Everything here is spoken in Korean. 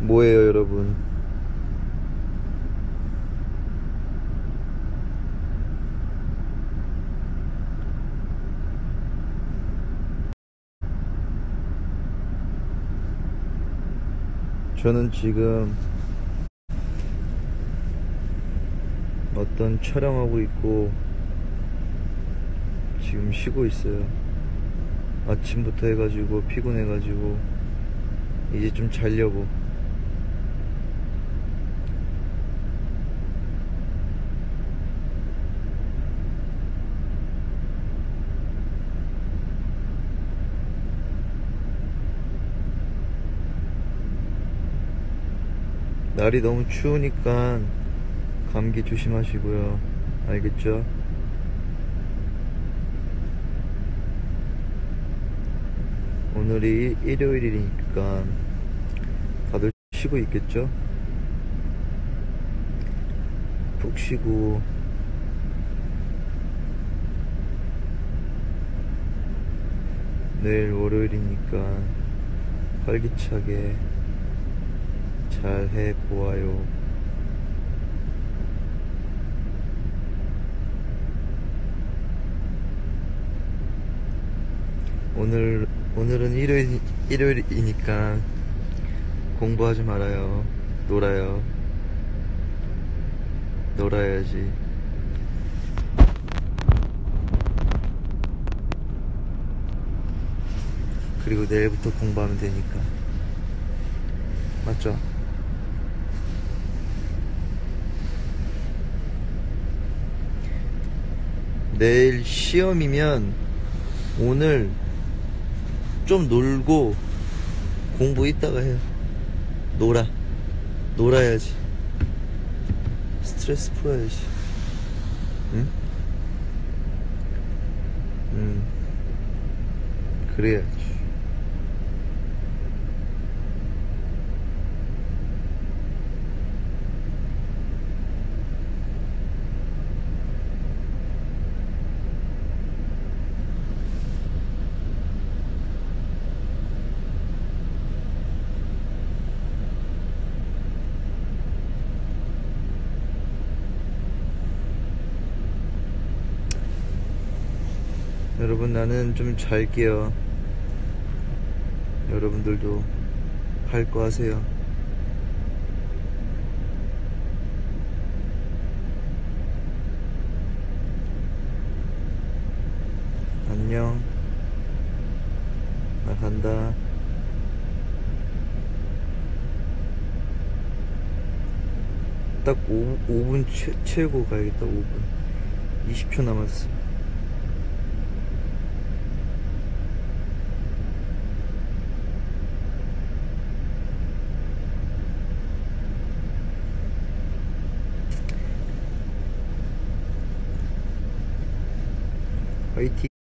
뭐예요, 여러분? 저는 지금 어떤 촬영하고 있고 지금 쉬고 있어요. 아침부터 해가지고 피곤해가지고 이제 좀 자려고. 날이 너무 추우니까 감기 조심하시고요. 알겠죠? 오늘이 일요일이니까 다들 쉬고 있겠죠? 푹 쉬고 내일 월요일이니까 활기차게 잘 해보아요. 오늘, 오늘은 일요일, 일요일이니까 공부하지 말아요. 놀아요. 놀아야지. 그리고 내일부터 공부하면 되니까. 맞죠? 내일 시험이면 오늘 좀 놀고 공부 이따가 해요. 놀아. 놀아야지. 스트레스 풀어야지. 응? 응. 그래야지. 여러분 나는 좀 잘게요. 여러분들도 할 거 하세요. 안녕. 나 간다. 딱 5, 5분 채, 채우고 가야겠다, 5분. 20초 남았어. Oye,